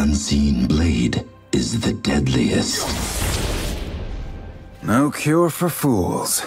unseen blade is the deadliest. No cure for fools.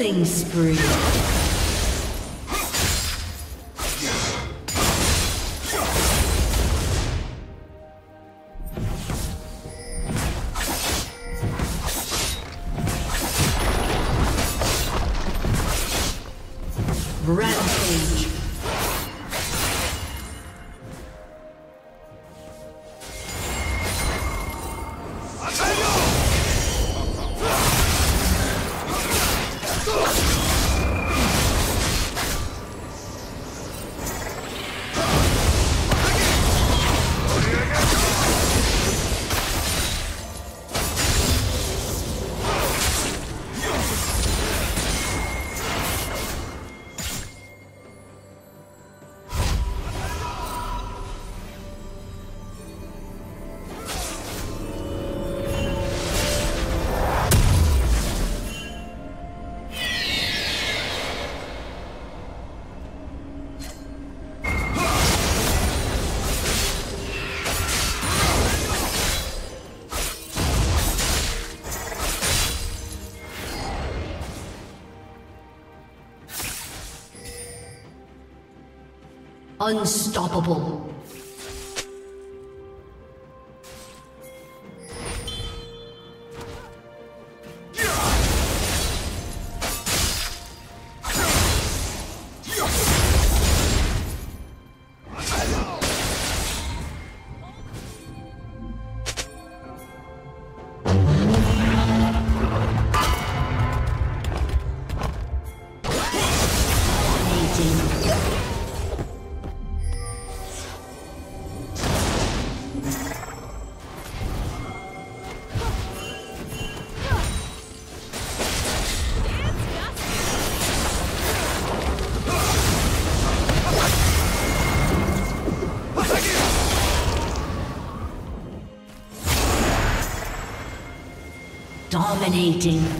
Killing spree. Unstoppable. Dominating.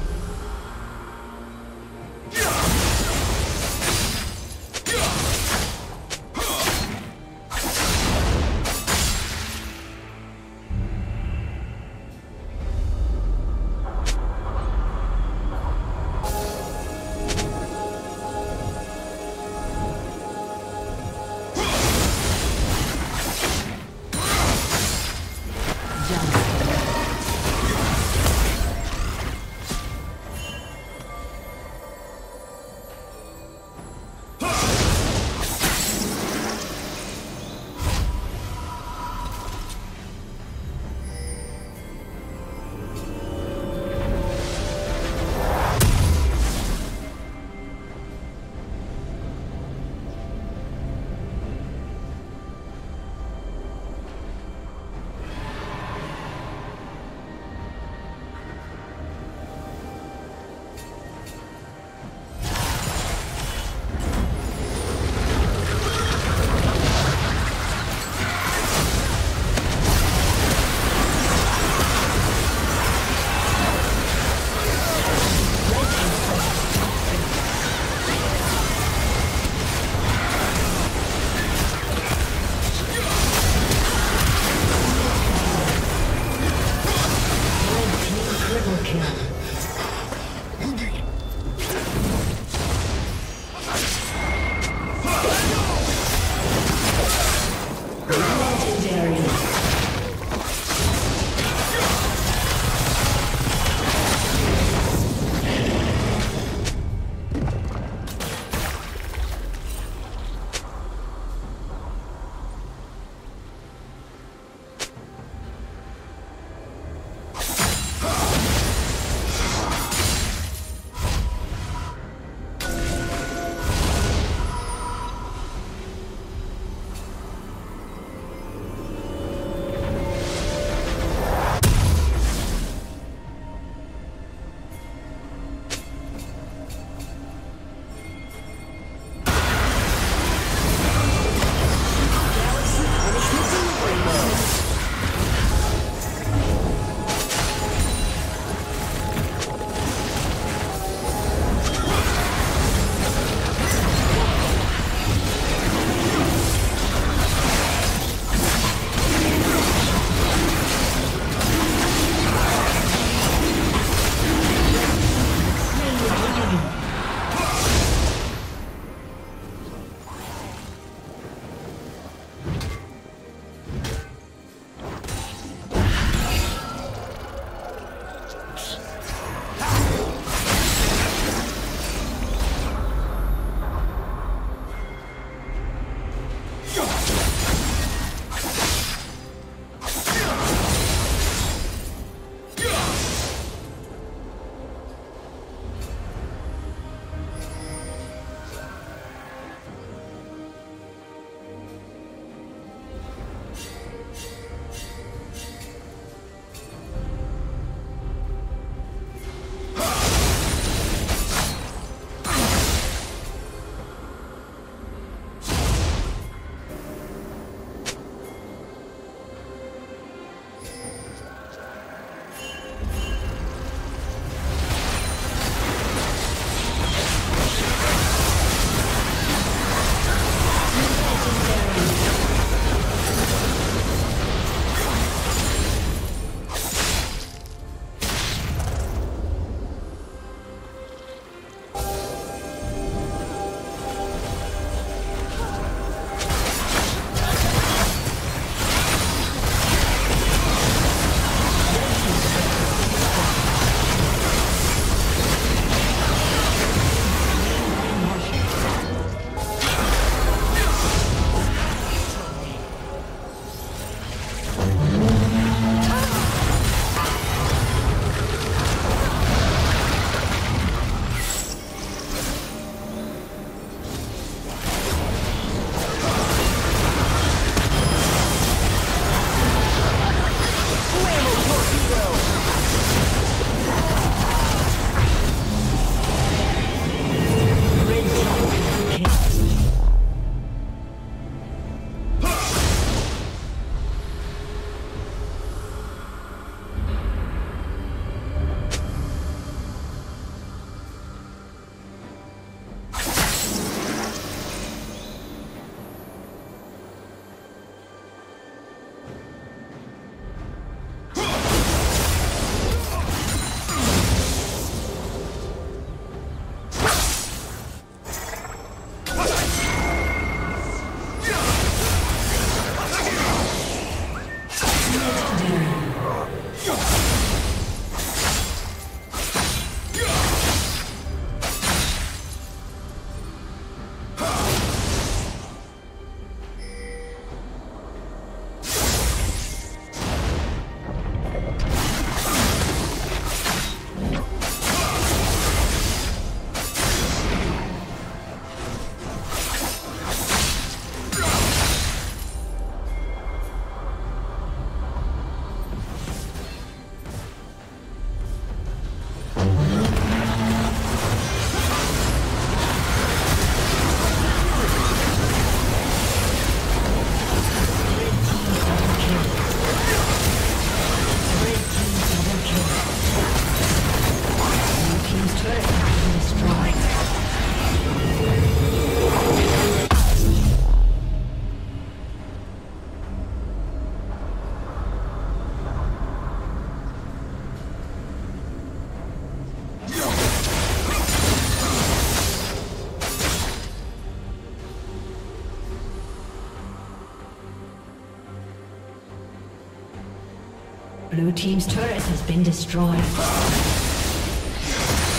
Blue Team's turret has been destroyed.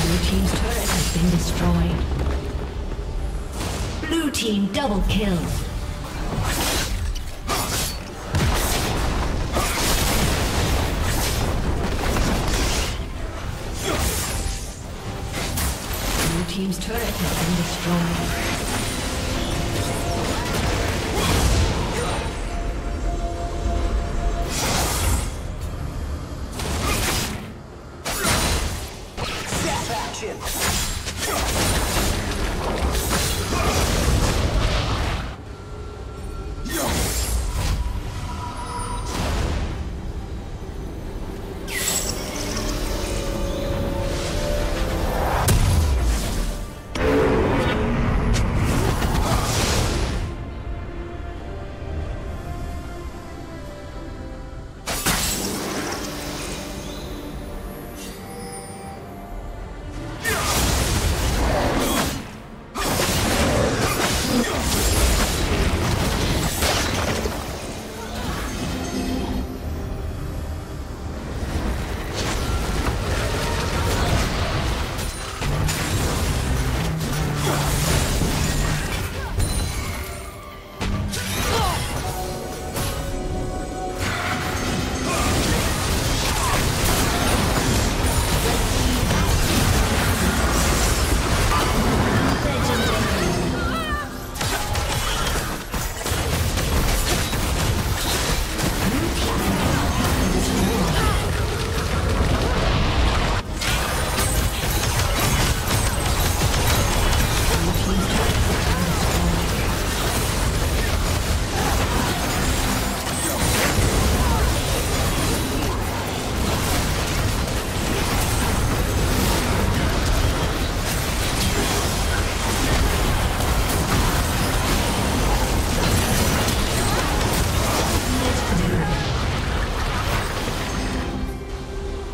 Blue Team's turret has been destroyed. Blue Team double kill. Blue Team's turret has been destroyed.